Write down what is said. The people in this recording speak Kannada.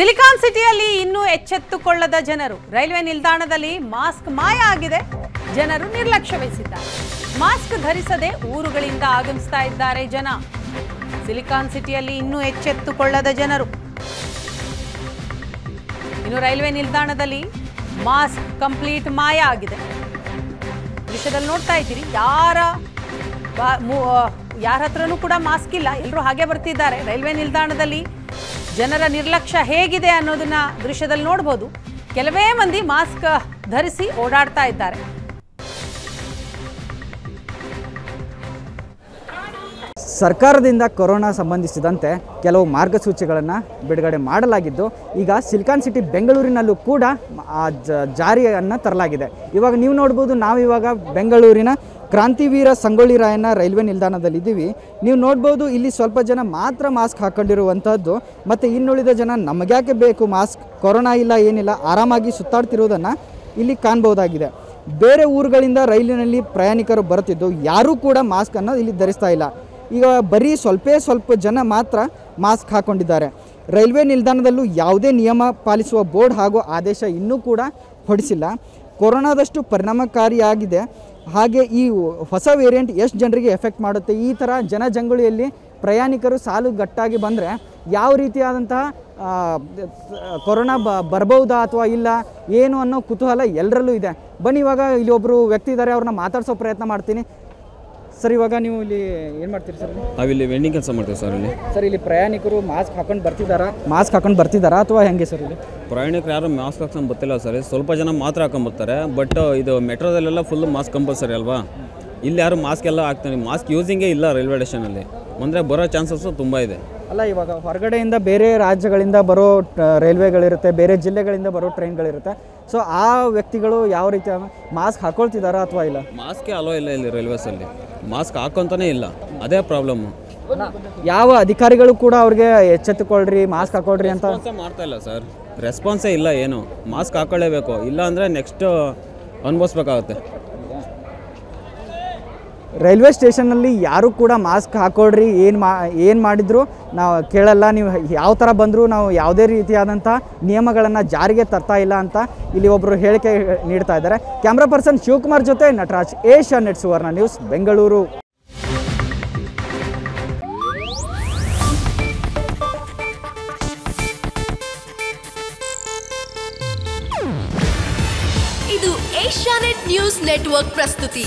ಸಿಲಿಕಾನ್ ಸಿಟಿಯಲ್ಲಿ ಇನ್ನೂ ಎಚ್ಚೆತ್ತುಕೊಳ್ಳದ ಜನರು. ರೈಲ್ವೆ ನಿಲ್ದಾಣದಲ್ಲಿ ಮಾಸ್ಕ್ ಮಾಯ ಆಗಿದೆ. ಜನರು ನಿರ್ಲಕ್ಷ್ಯ ವಹಿಸಿದ್ದಾರೆ ಮಾಸ್ಕ್ ಧರಿಸದೆ ಊರುಗಳಿಂದ ಆಗಮಿಸ್ತಾ ಇದ್ದಾರೆ ಜನ. ಸಿಲಿಕಾನ್ ಸಿಟಿಯಲ್ಲಿ ಇನ್ನೂ ಎಚ್ಚೆತ್ತುಕೊಳ್ಳದ ಜನರು. ಇನ್ನು ರೈಲ್ವೆ ನಿಲ್ದಾಣದಲ್ಲಿ ಮಾಸ್ಕ್ ಕಂಪ್ಲೀಟ್ ಮಾಯ ಆಗಿದೆ. ದೃಶ್ಯದಲ್ಲಿ ನೋಡ್ತಾ ಇದ್ದೀರಿ. ಯಾರ ಯಾರ ಹತ್ರನೂ ಕೂಡ ಮಾಸ್ಕ್ ಇಲ್ಲ. ಎಲ್ಲರೂ ಹಾಗೆ ಬರ್ತಿದ್ದಾರೆ. ರೈಲ್ವೆ ನಿಲ್ದಾಣದಲ್ಲಿ ಜನರ ನಿರ್ಲಕ್ಷ್ಯ ಹೇಗಿದೆ ಅನ್ನೋದನ್ನ ದೃಶ್ಯದಲ್ಲಿ ನೋಡ್ಬೋದು. ಕೆಲವೇ ಮಂದಿ ಮಾಸ್ಕ್ ಧರಿಸಿ ಓಡಾಡ್ತಾ ಇದ್ದಾರೆ. ಸರ್ಕಾರದಿಂದ ಕೊರೋನಾ ಸಂಬಂಧಿಸಿದಂತೆ ಕೆಲವು ಮಾರ್ಗಸೂಚಿಗಳನ್ನು ಬಿಡುಗಡೆ ಮಾಡಲಾಗಿದ್ದು, ಈಗ ಸಿಲ್ಕಾನ್ ಸಿಟಿ ಬೆಂಗಳೂರಿನಲ್ಲೂ ಕೂಡ ಆ ಜಾರಿಯನ್ನು ತರಲಾಗಿದೆ. ಇವಾಗ ನೀವು ನೋಡ್ಬೋದು ನಾವಿವಾಗ ಬೆಂಗಳೂರಿನ ಕ್ರಾಂತಿವೀರ ಸಂಗೊಳ್ಳಿ ರಾಯಣ್ಣ ರೈಲ್ವೆ ನಿಲ್ದಾಣದಲ್ಲಿದ್ದೀವಿ. ನೀವು ನೋಡ್ಬೋದು, ಇಲ್ಲಿ ಸ್ವಲ್ಪ ಜನ ಮಾತ್ರ ಮಾಸ್ಕ್ ಹಾಕೊಂಡಿರುವಂಥದ್ದು ಮತ್ತು ಇನ್ನುಳಿದ ಜನ ನಮಗ್ಯಾಕೆ ಬೇಕು ಮಾಸ್ಕ್? ಕೊರೋನಾ ಇಲ್ಲ, ಏನಿಲ್ಲ, ಆರಾಮಾಗಿ ಸುತ್ತಾಡ್ತಿರೋದನ್ನು ಇಲ್ಲಿ ಕಾಣ್ಬೋದಾಗಿದೆ. ಬೇರೆ ಊರುಗಳಿಂದ ರೈಲಿನಲ್ಲಿ ಪ್ರಯಾಣಿಕರು ಬರುತ್ತಿದ್ದು ಯಾರೂ ಕೂಡ ಮಾಸ್ಕನ್ನು ಇಲ್ಲಿ ಧರಿಸ್ತಾ ಇಲ್ಲ. ಈಗ ಬರೀ ಸ್ವಲ್ಪೇ ಸ್ವಲ್ಪ ಜನ ಮಾತ್ರ ಮಾಸ್ಕ್ ಹಾಕೊಂಡಿದ್ದಾರೆ. ರೈಲ್ವೆ ನಿಲ್ದಾಣದಲ್ಲೂ ಯಾವುದೇ ನಿಯಮ ಪಾಲಿಸುವ ಬೋರ್ಡ್ ಹಾಗೂ ಆದೇಶ ಇನ್ನೂ ಕೂಡ ಹೊಡಿಸಿಲ್ಲ. ಕೊರೋನಾದಷ್ಟು ಪರಿಣಾಮಕಾರಿಯಾಗಿದೆ. ಹಾಗೆ ಈ ಹೊಸ ವೇರಿಯಂಟ್ ಎಷ್ಟು ಜನರಿಗೆ ಎಫೆಕ್ಟ್ ಮಾಡುತ್ತೆ, ಈ ಥರ ಜನಜಂಗುಳಿಯಲ್ಲಿ ಪ್ರಯಾಣಿಕರು ಸಾಲುಗಟ್ಟಾಗಿ ಬಂದರೆ ಯಾವ ರೀತಿಯಾದಂತಹ ಕೊರೋನಾ ಬ, ಬರ್ಬೌದಾ ಅಥವಾ ಇಲ್ಲ, ಏನು ಅನ್ನೋ ಕುತೂಹಲ ಎಲ್ಲರಲ್ಲೂ ಇದೆ. ಬನ್ನಿ ಇವಾಗ ಇಲ್ಲಿ ಒಬ್ಬರು ವ್ಯಕ್ತಿ ಇದ್ದಾರೆ ಅವ್ರನ್ನ ಮಾತಾಡಿಸೋ ಪ್ರಯತ್ನ ಮಾಡ್ತೀನಿ. ಸರ್ ಇವಾಗ ನೀವು ಇಲ್ಲಿ ಏನು ಮಾಡ್ತೀರಿ ಸರ್ ಇಲ್ಲಿ? ನಾವಿಲ್ಲಿ ವೆಂಡಿಂಗ್ ಕೆಲಸ ಮಾಡ್ತೀವಿ ಸರ್ ಇಲ್ಲಿ. ಸರ್ ಇಲ್ಲಿ ಪ್ರಯಾಣಿಕರು ಮಾಸ್ಕ್ ಹಾಕೊಂಡು ಬರ್ತಿದ್ದಾರಾ ಮಾಸ್ಕ್ ಹಾಕೊಂಡು ಬರ್ತಿದ್ದಾರಾ ಅಥವಾ ಹೆಂಗೆ ಸರ್ ಇಲ್ಲಿ? ಪ್ರಯಾಣಿಕರು ಯಾರು ಮಾಸ್ಕ್ ಹಾಕ್ಸ್ಕೊಂಡು ಬರ್ತಿಲ್ಲ ಸರ್. ಸ್ವಲ್ಪ ಜನ ಮಾತ್ರ ಹಾಕೊಂಬರ್ತಾರೆ ಬಟ್ ಇದು ಮೆಟ್ರೋದಲ್ಲೆಲ್ಲ ಫುಲ್ ಮಾಸ್ಕ್ ಕಂಪಲ್ಸರಿ ಅಲ್ವಾ? ಇಲ್ಲಿ ಯಾರು ಮಾಸ್ಕ್ ಎಲ್ಲ ಹಾಕ್ತಾರೆ. ಮಾಸ್ಕ್ ಯೂಸಿಂಗೇ ಇಲ್ಲ ರೈಲ್ವೆ ಸ್ಟೇಷನಲ್ಲಿ ಅಂದರೆ ಬರೋ ಚಾನ್ಸಸ್ಸು ತುಂಬ ಇದೆ. ಅಲ್ಲ ಇವಾಗ ಹೊರಗಡೆಯಿಂದ ಬೇರೆ ರಾಜ್ಯಗಳಿಂದ ಬರೋ ರೈಲ್ವೆಗಳಿರುತ್ತೆ ಬೇರೆ ಜಿಲ್ಲೆಗಳಿಂದ ಬರೋ ಟ್ರೈನ್ಗಳಿರುತ್ತೆ. ಸೊ ಆ ವ್ಯಕ್ತಿಗಳು ಯಾವ ರೀತಿ ಮಾಸ್ಕ್ ಹಾಕೊಳ್ತಿದ್ದಾರಾ ಅಥವಾ ಇಲ್ಲ? ಮಾಸ್ಕೇ ಅಲೋ ಇಲ್ಲ ಇಲ್ಲಿ ರೈಲ್ವೇಸಲ್ಲಿ ಮಾಸ್ಕ್ ಹಾಕೊಂತಾನೆ ಇಲ್ಲ. ಅದೇ ಪ್ರಾಬ್ಲಮ್ ಯಾವ ಅಧಿಕಾರಿಗಳು ಕೂಡ ಅವ್ರಿಗೆ ಎಚ್ಚೆತ್ತುಕೊಳ್ರಿ ಮಾಸ್ಕ್ ಹಾಕೊಳ್ರಿ ಅಂತ? ಮಾಡ್ತಾ ಇಲ್ಲ ಸರ್. ರೆಸ್ಪಾನ್ಸೇ ಇಲ್ಲ ಏನು. ಮಾಸ್ಕ್ ಹಾಕೊಳ್ಳೇಬೇಕು. ಇಲ್ಲ ಅಂದರೆ ನೆಕ್ಸ್ಟ್ ಅನುಭವಿಸ್ಬೇಕಾಗುತ್ತೆ. ರೈಲ್ವೆ ಸ್ಟೇಷನಲ್ಲಿ ಯಾರು ಕೂಡ ಮಾಸ್ಕ್ ಹಾಕೊಳ್ರಿ, ಏನು ಮಾ, ಏನು ಮಾಡಿದ್ರು ನಾವು ಕೇಳಲ್ಲ, ನೀವು ಯಾವ ಥರ ಬಂದರೂ ನಾವು ಯಾವುದೇ ರೀತಿಯಾದಂಥ ನಿಯಮಗಳನ್ನು ಜಾರಿಗೆ ತರ್ತಾ ಇಲ್ಲ ಅಂತ ಇಲ್ಲಿ ಒಬ್ಬರು ಹೇಳಿಕೆ ನೀಡ್ತಾ ಇದ್ದಾರೆ. ಕ್ಯಾಮ್ರಾ ಪರ್ಸನ್ ಶಿವಕುಮಾರ್ ಜೊತೆ Nataraj, Asianet Suvarna news, Bengaluru. ಇದು ಏಷ್ಯಾನೆಟ್ ನ್ಯೂಸ್ ನೆಟ್ವರ್ಕ್ ಪ್ರಸ್ತುತಿ.